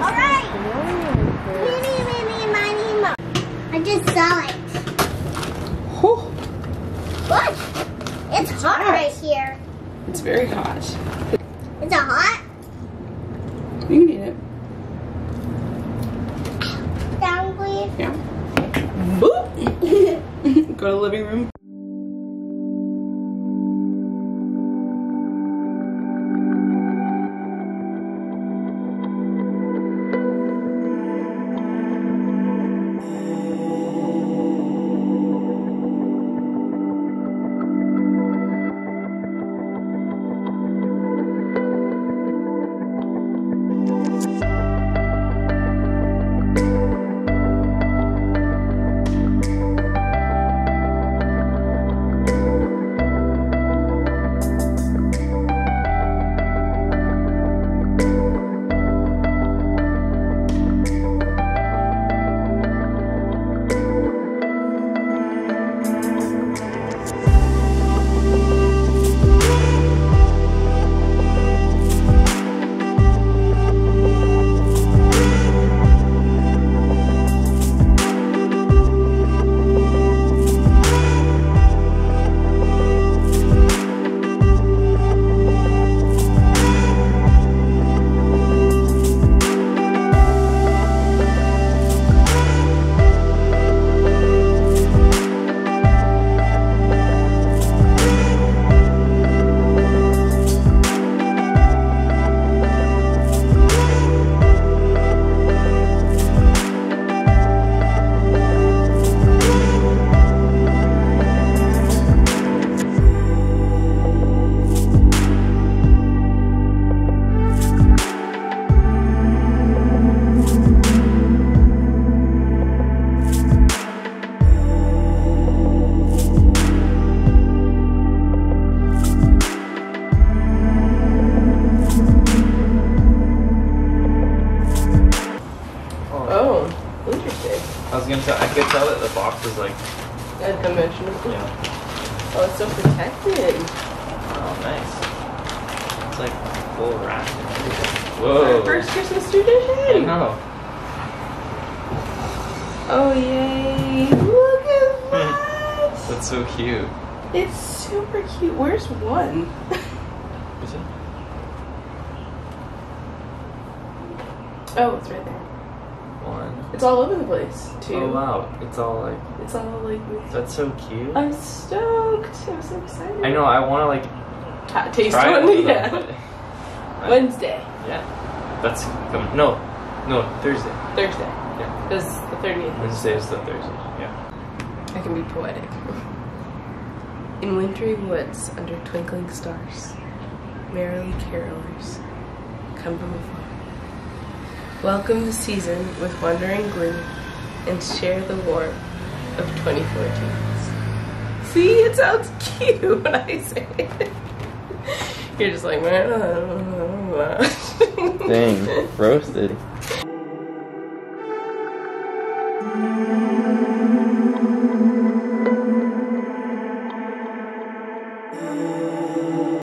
Alright. Meeny, meeny, miny, mo. I just saw it. Oh, What? It's hot right here. it's very hot. Is it hot? You can eat it. Down, please. Yeah. Boop. Go to the living room. Interesting. I was gonna tell. I could tell that the box was like, Unconventional. yeah. Oh, it's so protected. Oh, nice. It's like full wrap. Our Whoa. first Christmas I tradition. know. Oh yay! Look at that. That's so cute. It's super cute. Where's one? Is it? Oh, it's right there. One. It's all over the place too. Oh wow. It's all like. It's all like. That's so cute. I'm stoked. I'm so excited. I know. I want to like Ta- taste one. one. Them, yeah. but Wednesday, Yeah. That's coming. No. No. Thursday. Thursday. Yeah. Because the 30th. Wednesday is the Thursday. Yeah. I can be poetic. In wintry woods under twinkling stars, merrily carolers come from afar. Welcome the season with wonder and glee, and share the warmth of 2014. See, it sounds cute when I say it. You're just like, Dang. Roasted.